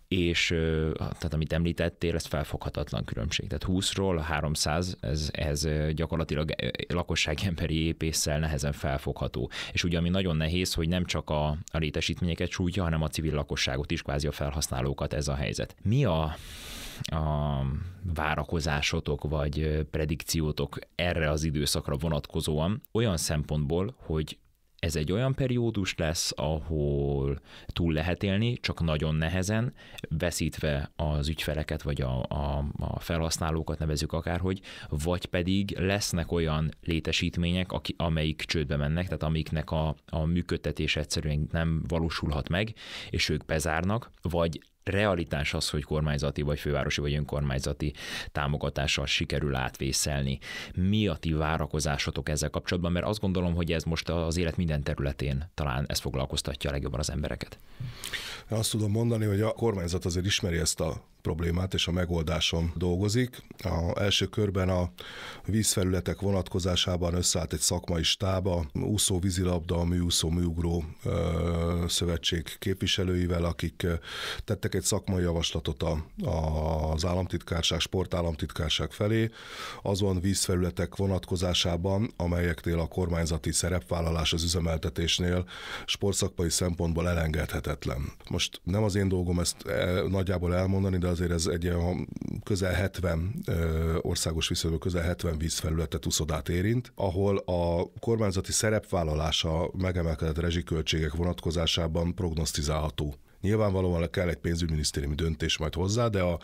és tehát amit említettél, ez felfoghatatlan különbség. Tehát 20-ról 300, ez, ez gyakorlatilag lakosság emberi épésszel nehezen felfogható. És ugye ami nagyon nehéz, hogy nem csak a, a létesítményeket sújtja, hanem a civil lakosságot is, kvázi a felhasználókat ez a helyzet. Mi a a várakozásotok vagy predikciótok erre az időszakra vonatkozóan olyan szempontból, hogy ez egy olyan periódus lesz, ahol túl lehet élni, csak nagyon nehezen, veszítve az ügyfeleket, vagy a, a, a felhasználókat nevezük akárhogy, vagy pedig lesznek olyan létesítmények, aki, amelyik csődbe mennek, tehát amiknek a, a működtetés egyszerűen nem valósulhat meg, és ők bezárnak, vagy realitás az, hogy kormányzati, vagy fővárosi, vagy önkormányzati támogatással sikerül átvészelni. Mi a ti várakozásotok ezzel kapcsolatban? Mert azt gondolom, hogy ez most az élet minden területén talán ez foglalkoztatja a legjobban az embereket. Azt tudom mondani, hogy a kormányzat azért ismeri ezt a problémát, és a megoldáson dolgozik. A első körben a vízfelületek vonatkozásában összeállt egy szakmai stába, úszó vízilabda, műúszó, műugró ö, szövetség képviselőivel, akik tettek egy szakmai javaslatot a, a, az államtitkárság, sportállamtitkárság felé, azon vízfelületek vonatkozásában, amelyeknél a kormányzati szerepvállalás az üzemeltetésnél sportszakmai szempontból elengedhetetlen. Most nem az én dolgom ezt e, nagyjából elmondani, de azért ez egy közel 70 országos viszonyban közel 70 vízfelületet, úszodát érint, ahol a kormányzati szerepvállalása megemelkedett rezsiköltségek vonatkozásában prognosztizálható. Nyilvánvalóan kell egy pénzügyminisztériumi döntés majd hozzá, de a,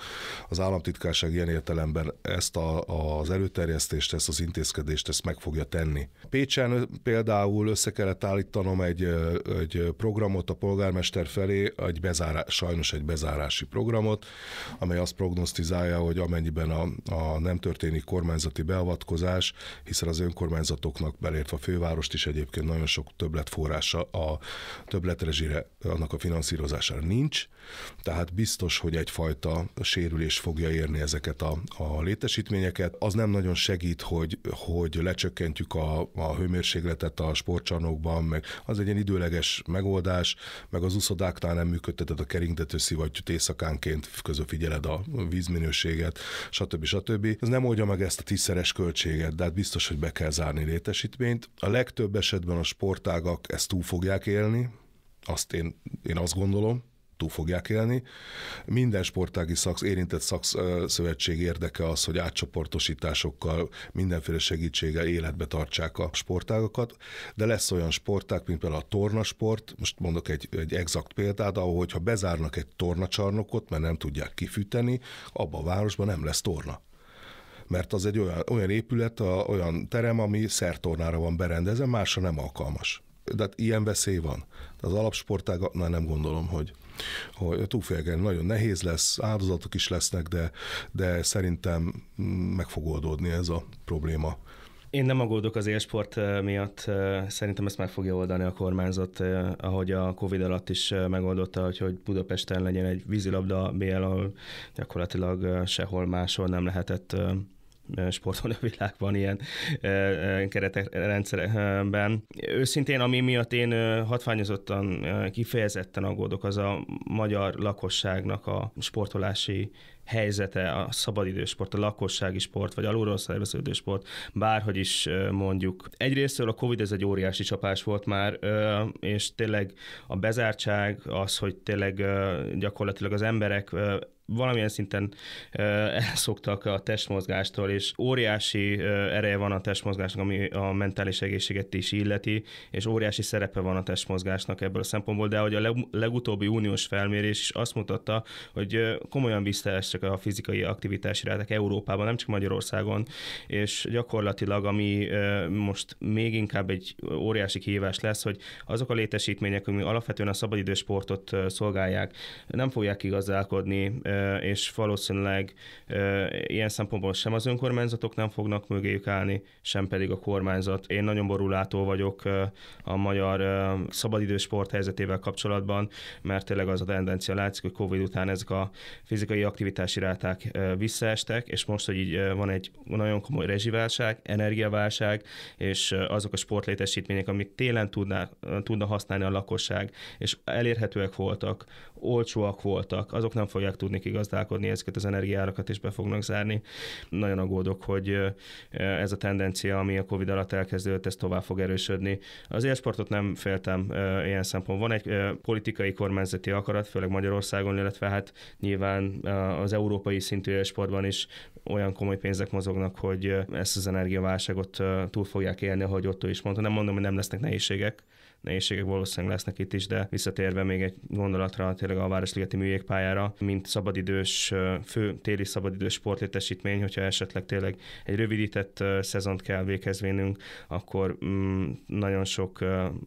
az államtitkárság ilyen értelemben ezt a, az előterjesztést, ezt az intézkedést, ezt meg fogja tenni. Pécsen például össze kellett állítanom egy, egy programot a polgármester felé, egy bezárás, sajnos egy bezárási programot, amely azt prognosztizálja, hogy amennyiben a, a nem történik kormányzati beavatkozás, hiszen az önkormányzatoknak belértve a fővárost is egyébként nagyon sok többletforrása a többletrezsire, annak a finanszírozás megoldására nincs, tehát biztos, hogy egyfajta sérülés fogja érni ezeket a, a létesítményeket. Az nem nagyon segít, hogy, hogy lecsökkentjük a, a hőmérsékletet a sportcsarnokban, meg az egy ilyen időleges megoldás, meg az uszodáknál nem működteted a keringtető szivattyút éjszakánként, közben figyeled a vízminőséget, stb. stb. Ez nem oldja meg ezt a tízszeres költséget, de hát biztos, hogy be kell zárni létesítményt. A legtöbb esetben a sportágak ezt túl fogják élni, azt én, én azt gondolom, túl fogják élni. Minden sportági szaksz, érintett szakszövetség érdeke az, hogy átcsoportosításokkal, mindenféle segítséggel életbe tartsák a sportágokat, de lesz olyan sportág, mint például a tornasport, most mondok egy, egy exakt példát, ahol ha bezárnak egy tornacsarnokot, mert nem tudják kifűteni, abban a városban nem lesz torna mert az egy olyan, olyan épület, a, olyan terem, ami szertornára van berendezve, másra nem alkalmas. De hát ilyen veszély van. Az alapsportágaknál nem gondolom, hogy, hogy túlfélgen nagyon nehéz lesz, áldozatok is lesznek, de, de szerintem meg fog oldódni ez a probléma. Én nem aggódok az élsport miatt, szerintem ezt meg fogja oldani a kormányzat, ahogy a Covid alatt is megoldotta, hogy, hogy Budapesten legyen egy vízilabda BL, ahol gyakorlatilag sehol máshol nem lehetett sportoló világban ilyen keretek rendszerben. Őszintén, ami miatt én hatványozottan kifejezetten aggódok, az a magyar lakosságnak a sportolási helyzete, a szabadidősport, a lakossági sport, vagy alulról szerveződő sport, bárhogy is mondjuk. Egyrésztől a Covid ez egy óriási csapás volt már, és tényleg a bezártság, az, hogy tényleg gyakorlatilag az emberek valamilyen szinten elszoktak a testmozgástól, és óriási ereje van a testmozgásnak, ami a mentális egészséget is illeti, és óriási szerepe van a testmozgásnak ebből a szempontból, de hogy a legutóbbi uniós felmérés is azt mutatta, hogy komolyan visszaestek a fizikai aktivitási ráták Európában, nem csak Magyarországon, és gyakorlatilag ami most még inkább egy óriási kihívás lesz, hogy azok a létesítmények, ami alapvetően a szabadidősportot szolgálják, nem fogják igazdálkodni és valószínűleg ilyen szempontból sem az önkormányzatok nem fognak mögéjük állni, sem pedig a kormányzat. Én nagyon borulátó vagyok a magyar szabadidős sport helyzetével kapcsolatban, mert tényleg az a tendencia látszik, hogy Covid után ezek a fizikai aktivitási ráták visszaestek, és most, hogy így van egy nagyon komoly rezsiválság, energiaválság, és azok a sportlétesítmények, amit télen tudná, tudna használni a lakosság, és elérhetőek voltak, olcsóak voltak, azok nem fogják tudni kigazdálkodni, ezeket az energiárakat is be fognak zárni. Nagyon aggódok, hogy ez a tendencia, ami a Covid alatt elkezdődött, ez tovább fog erősödni. Az élsportot nem féltem ilyen szempontból. Van egy politikai kormányzati akarat, főleg Magyarországon, illetve hát nyilván az európai szintű élsportban is olyan komoly pénzek mozognak, hogy ezt az energiaválságot túl fogják élni, ahogy Otto is mondta. Nem mondom, hogy nem lesznek nehézségek, nehézségek valószínűleg lesznek itt is, de visszatérve még egy gondolatra tényleg a Városligeti műjégpályára, mint szabadidős, fő téli szabadidős sportlétesítmény, hogyha esetleg tényleg egy rövidített szezont kell végezvénünk, akkor mm, nagyon sok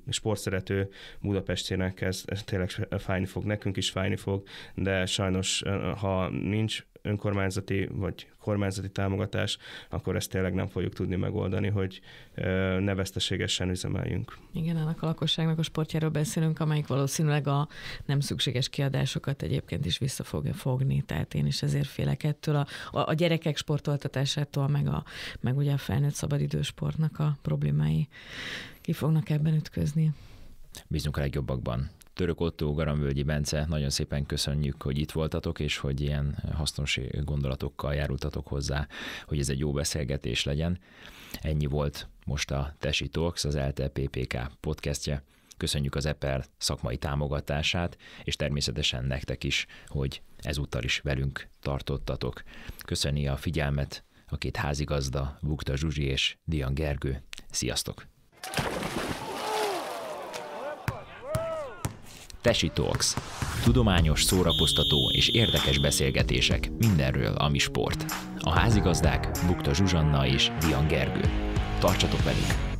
sportszerető Budapestének ez, ez tényleg fájni fog, nekünk is fájni fog, de sajnos, ha nincs önkormányzati vagy kormányzati támogatás, akkor ezt tényleg nem fogjuk tudni megoldani, hogy ne veszteségesen üzemeljünk. Igen, annak a lakosságnak a sportjáról beszélünk, amelyik valószínűleg a nem szükséges kiadásokat egyébként is vissza fogja fogni, tehát én is ezért félek ettől a, a, a gyerekek sportoltatásától, meg, a, meg ugye a felnőtt szabadidősportnak a problémái ki fognak ebben ütközni. Bízunk a legjobbakban. Török Otto, Garamvölgyi Bence, nagyon szépen köszönjük, hogy itt voltatok, és hogy ilyen hasznos gondolatokkal járultatok hozzá, hogy ez egy jó beszélgetés legyen. Ennyi volt most a Tesi Talks, az ELTE PPK podcastje. Köszönjük az EPER szakmai támogatását, és természetesen nektek is, hogy ezúttal is velünk tartottatok. Köszöni a figyelmet a két házigazda, Bukta Zsuzsi és Dian Gergő. Sziasztok! Tesi Talks. Tudományos, szórakoztató és érdekes beszélgetések mindenről, ami sport. A házigazdák Bukta Zsuzsanna és Dian Gergő. Tartsatok velünk!